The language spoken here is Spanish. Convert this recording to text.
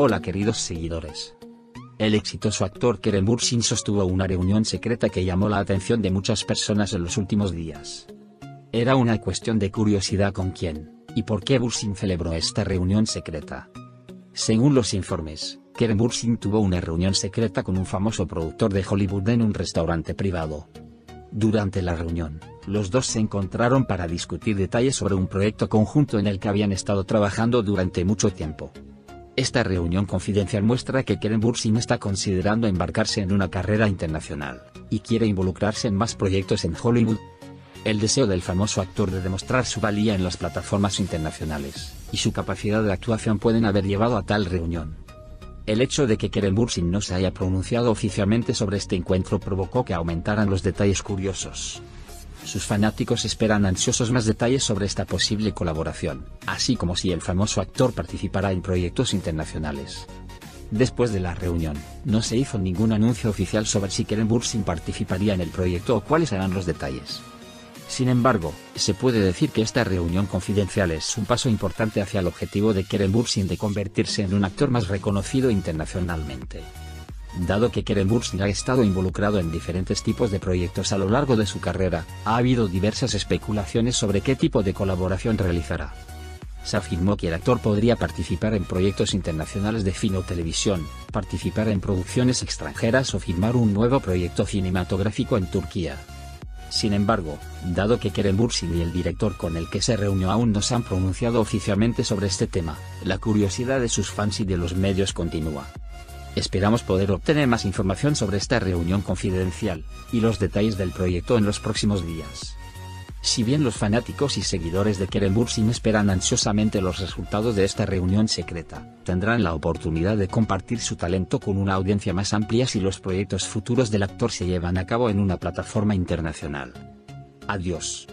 Hola queridos seguidores. El exitoso actor Keren Bursin sostuvo una reunión secreta que llamó la atención de muchas personas en los últimos días. Era una cuestión de curiosidad con quién, y por qué Bursin celebró esta reunión secreta. Según los informes, Keren Bursin tuvo una reunión secreta con un famoso productor de Hollywood en un restaurante privado. Durante la reunión, los dos se encontraron para discutir detalles sobre un proyecto conjunto en el que habían estado trabajando durante mucho tiempo. Esta reunión confidencial muestra que Keren Bursin está considerando embarcarse en una carrera internacional, y quiere involucrarse en más proyectos en Hollywood. El deseo del famoso actor de demostrar su valía en las plataformas internacionales, y su capacidad de actuación pueden haber llevado a tal reunión. El hecho de que Keren Bursin no se haya pronunciado oficialmente sobre este encuentro provocó que aumentaran los detalles curiosos. Sus fanáticos esperan ansiosos más detalles sobre esta posible colaboración, así como si el famoso actor participará en proyectos internacionales. Después de la reunión, no se hizo ningún anuncio oficial sobre si Keren Bursin participaría en el proyecto o cuáles serán los detalles. Sin embargo, se puede decir que esta reunión confidencial es un paso importante hacia el objetivo de Keren Bursin de convertirse en un actor más reconocido internacionalmente. Dado que Keren Bursin ha estado involucrado en diferentes tipos de proyectos a lo largo de su carrera, ha habido diversas especulaciones sobre qué tipo de colaboración realizará. Se afirmó que el actor podría participar en proyectos internacionales de cine o televisión, participar en producciones extranjeras o firmar un nuevo proyecto cinematográfico en Turquía. Sin embargo, dado que Keren Bursin y el director con el que se reunió aún no se han pronunciado oficialmente sobre este tema, la curiosidad de sus fans y de los medios continúa. Esperamos poder obtener más información sobre esta reunión confidencial, y los detalles del proyecto en los próximos días. Si bien los fanáticos y seguidores de Keren Bursin esperan ansiosamente los resultados de esta reunión secreta, tendrán la oportunidad de compartir su talento con una audiencia más amplia si los proyectos futuros del actor se llevan a cabo en una plataforma internacional. Adiós.